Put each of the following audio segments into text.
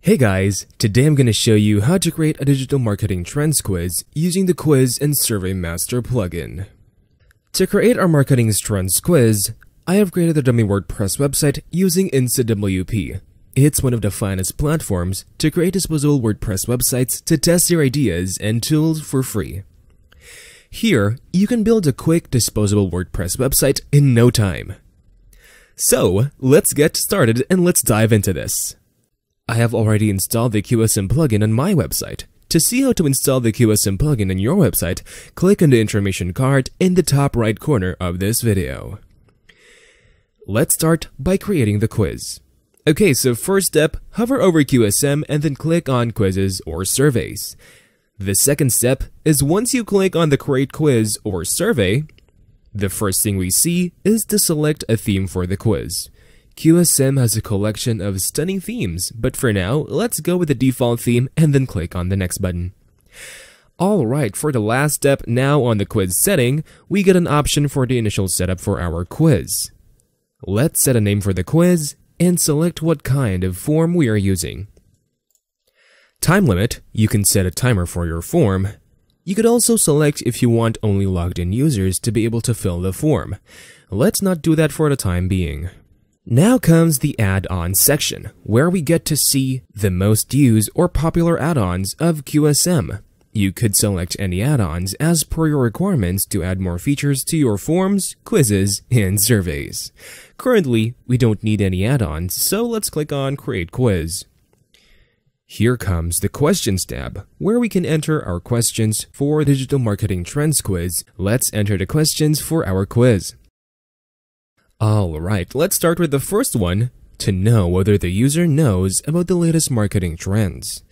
Hey guys, today I'm going to show you how to create a digital marketing trends quiz using the Quiz and Survey Master plugin. To create our marketing trends quiz, I have created a dummy WordPress website using InstaWP. It's one of the finest platforms to create disposable WordPress websites to test your ideas and tools for free. Here, you can build a quick disposable WordPress website in no time. So, let's get started and let's dive into this. I have already installed the QSM plugin on my website. To see how to install the QSM plugin on your website, click on the information card in the top right corner of this video. Let's start by creating the quiz. Okay, so first step, hover over QSM and then click on Quizzes or Surveys. The second step is once you click on the Create Quiz or Survey, the first thing we see is to select a theme for the quiz. QSM has a collection of stunning themes, but for now, let's go with the default theme and then click on the next button. Alright, for the last step now on the quiz setting, we get an option for the initial setup for our quiz. Let's set a name for the quiz and select what kind of form we are using. Time limit, you can set a timer for your form. You could also select if you want only logged in users to be able to fill the form. Let's not do that for the time being. Now comes the add-on section, where we get to see the most used or popular add-ons of QSM. You could select any add-ons as per your requirements to add more features to your forms, quizzes, and surveys. Currently, we don't need any add-ons, so let's click on Create Quiz. Here comes the Questions tab, where we can enter our questions for Digital Marketing Trends Quiz. Let's enter the questions for our quiz. Alright, let's start with the first one, to know whether the user knows about the latest marketing trends.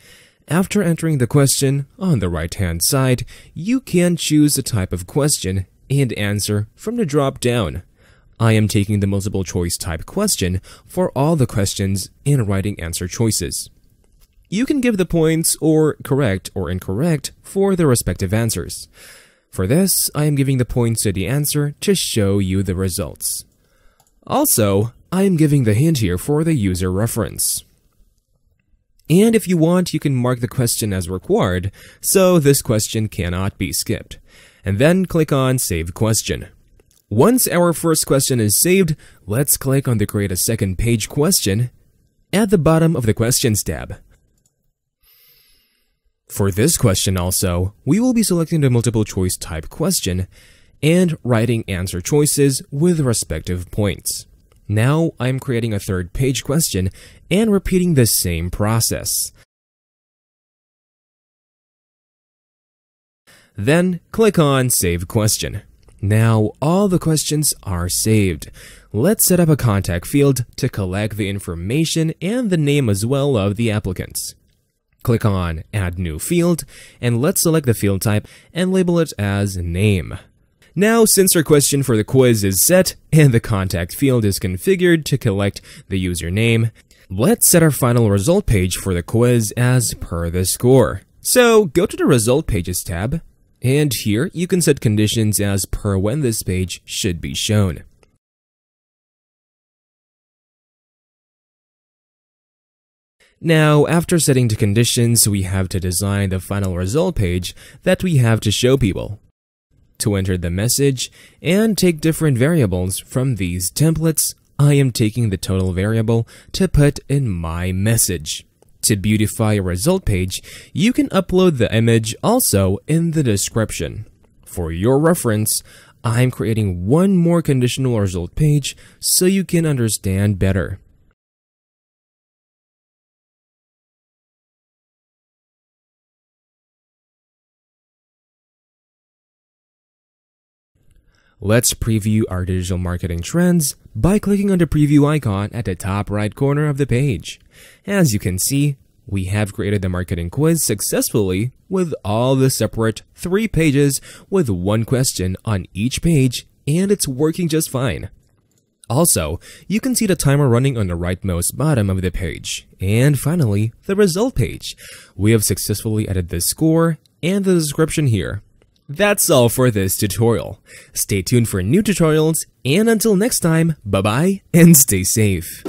After entering the question, on the right hand side, you can choose the type of question and answer from the drop down. I am taking the multiple choice type question for all the questions and writing answer choices. You can give the points or correct or incorrect for the respective answers. For this, I am giving the points to the answer to show you the results. Also, I am giving the hint here for the user reference. And if you want, you can mark the question as required, so this question cannot be skipped. And then click on Save Question. Once our first question is saved, let's click on the Create a Second Page question at the bottom of the Questions tab. For this question also, we will be selecting the multiple choice type question and writing answer choices with respective points. Now I'm creating a third page question and repeating the same process. Then click on Save Question. Now all the questions are saved. Let's set up a contact field to collect the information and the name as well of the applicants. Click on Add New Field and let's select the field type and label it as Name. Now, since our question for the quiz is set and the contact field is configured to collect the username, let's set our final result page for the quiz as per the score. So go to the Result Pages tab, and here you can set conditions as per when this page should be shown. Now, after setting the conditions, we have to design the final result page that we have to show people to enter the message and take different variables from these templates, I am taking the total variable to put in my message. To beautify a result page, you can upload the image also in the description. For your reference, I'm creating one more conditional result page so you can understand better. Let's preview our digital marketing trends by clicking on the preview icon at the top right corner of the page. As you can see, we have created the marketing quiz successfully with all the separate three pages with one question on each page and it's working just fine. Also, you can see the timer running on the rightmost bottom of the page. And finally, the result page. We have successfully added the score and the description here. That's all for this tutorial. Stay tuned for new tutorials, and until next time, bye bye and stay safe.